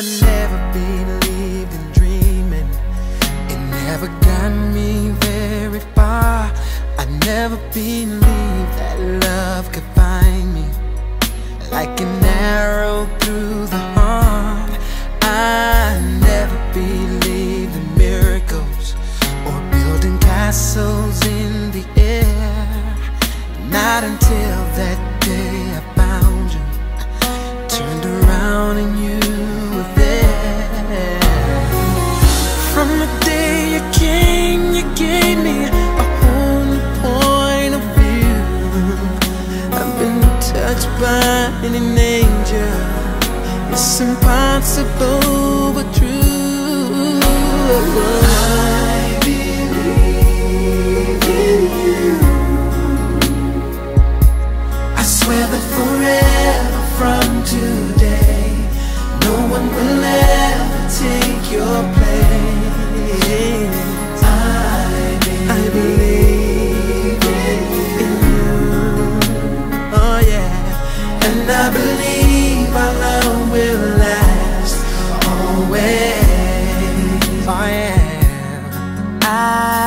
I never believed in dreaming. It never got me very far. I never believed that love could find me. Like an arrow through impossible but true.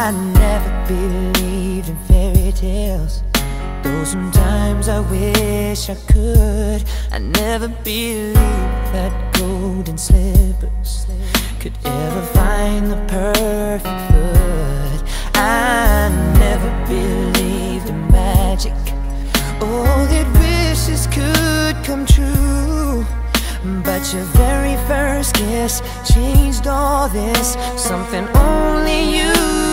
I never believed in fairy tales. Though sometimes I wish I could I never believed that golden slippers Could ever find the perfect foot. I never believed in magic. Oh, that wishes could come true. But your very first kiss changed all this. Something only you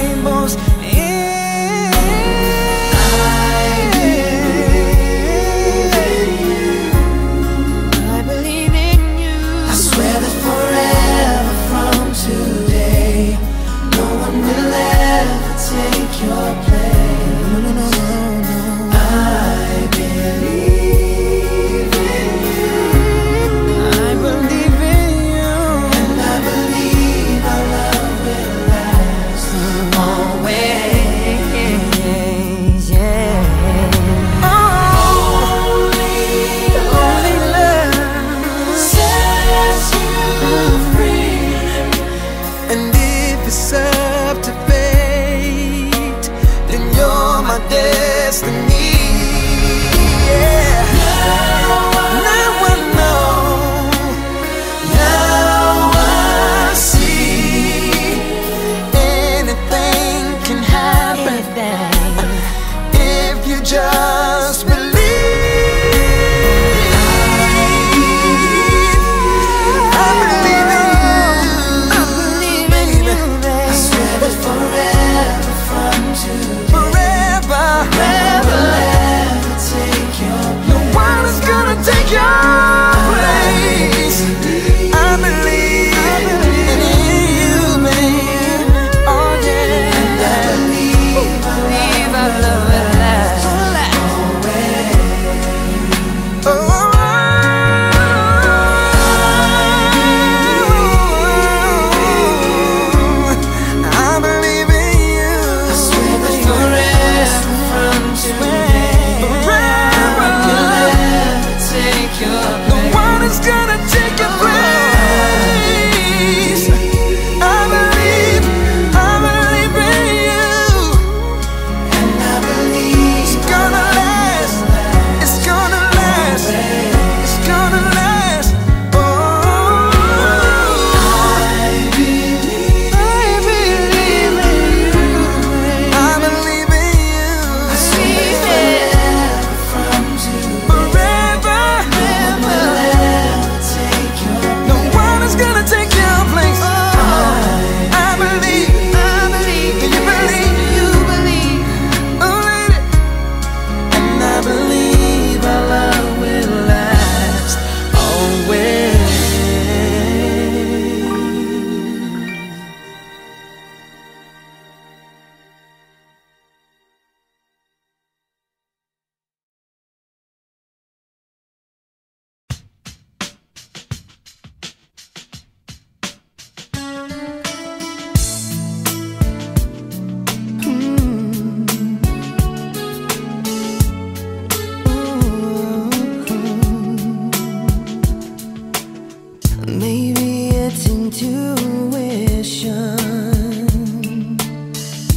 Maybe it's intuition,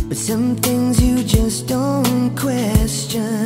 but some things you just don't question.